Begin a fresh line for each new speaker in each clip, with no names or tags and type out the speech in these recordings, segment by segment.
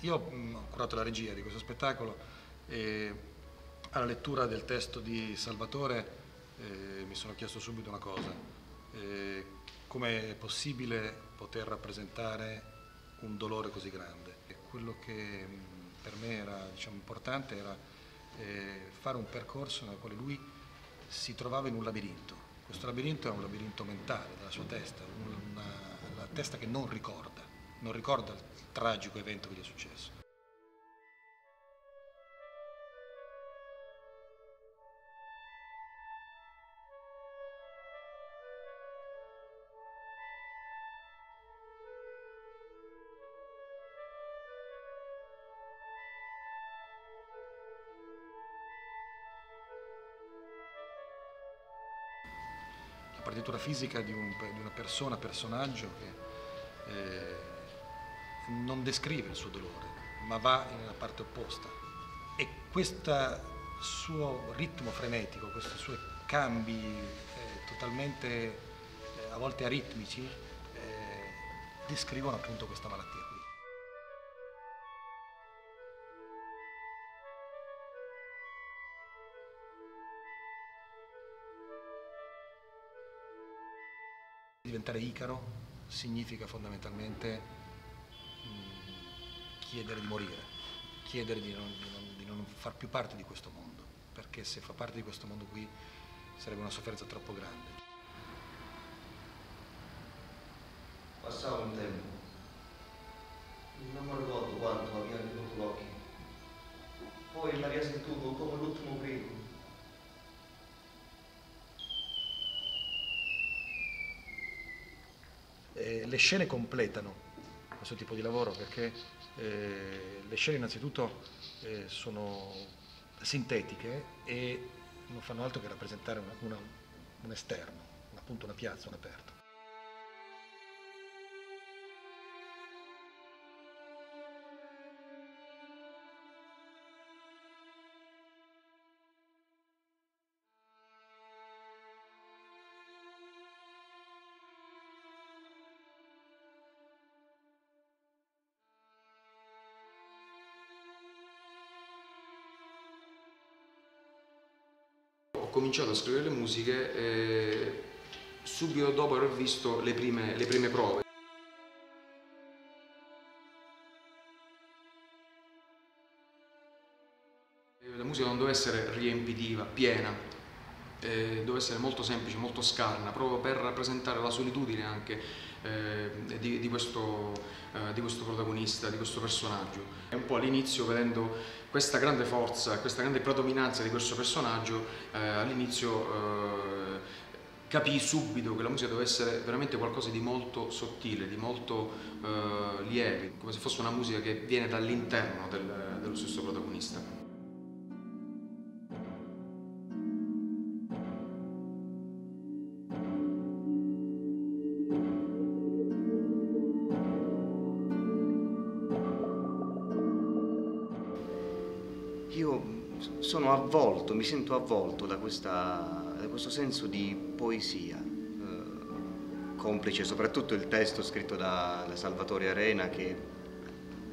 io mh, ho curato la regia di questo spettacolo e alla lettura del testo di Salvatore eh, mi sono chiesto subito una cosa, eh, come è possibile poter rappresentare un dolore così grande? E quello che mh, per me era diciamo, importante era eh, fare un percorso nel quale lui si trovava in un labirinto. Questo labirinto è un labirinto mentale della sua testa, una, la testa che non ricorda, non ricorda il tragico evento che gli è successo. la partitura fisica di, un, di una persona, personaggio che eh, non descrive il suo dolore, ma va nella parte opposta. E questo suo ritmo frenetico, questi suoi cambi eh, totalmente eh, a volte aritmici, eh, descrivono appunto questa malattia. Diventare Icaro significa fondamentalmente chiedere di morire, chiedere di non, di, non, di non, far più parte di questo mondo, perché se fa parte di questo mondo qui sarebbe una sofferenza troppo grande.
Passava un tempo, non mi ricordo quanto mi aveva venuto l'occhio, poi mi aveva sentito come l'ultimo primo.
Eh, le scene completano questo tipo di lavoro perché eh, le scene innanzitutto eh, sono sintetiche e non fanno altro che rappresentare una, una, un esterno, appunto una piazza, un aperto.
Cominciato a scrivere le musiche eh, subito dopo aver visto le prime, le prime prove. La musica non deve essere riempitiva, piena, eh, deve essere molto semplice, molto scarna, proprio per rappresentare la solitudine anche eh, di, di, questo, eh, di, questo, protagonista, di questo personaggio. E un po' all'inizio vedendo questa grande forza, questa grande predominanza di questo personaggio, eh, all'inizio eh, capii subito che la musica doveva essere veramente qualcosa di molto sottile, di molto eh, lieve, come se fosse una musica che viene dall'interno del, dello stesso protagonista.
Io sono avvolto, mi sento avvolto da, questa, da questo senso di poesia, eh, complice soprattutto il testo scritto da, da, Salvatore Arena che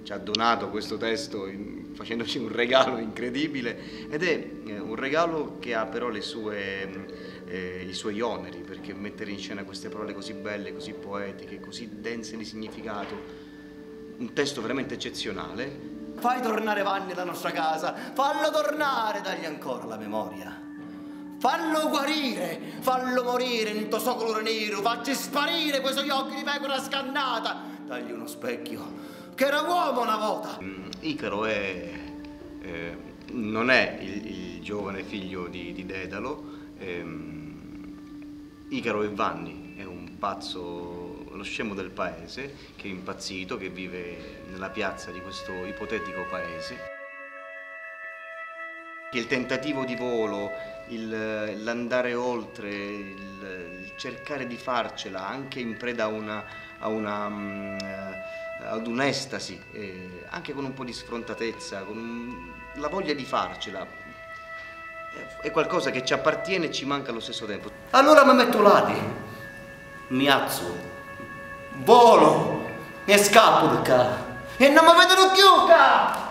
ci ha donato questo testo in, facendoci un regalo incredibile ed è eh, un regalo che ha però sue, eh, i suoi oneri perché mettere in scena queste parole così belle, così poetiche, così dense di significato, un testo veramente eccezionale
Fai tornare Vanni alla nostra casa, fallo tornare, dagli ancora la memoria. Fallo guarire, fallo morire in tuo socolo nero, facci sparire quei suoi occhi di pecora scannata. Dagli uno specchio, che era uomo una volta.
Mm, Icaro è, eh, non è il, il, giovane figlio di, di Dedalo, ehm, Icaro è Vanni, è un pazzo lo scemo del paese che è impazzito, che vive nella piazza di questo ipotetico paese. Il tentativo di volo, l'andare oltre, il, il, cercare di farcela anche in preda a una, a una, um, ad un'estasi, eh, anche con un po' di sfrontatezza, con un, la voglia di farcela, è qualcosa che ci appartiene e ci manca allo stesso tempo.
Allora mi metto là, mi alzo, volo e scappo da qua.
e non mi vedono più, ca!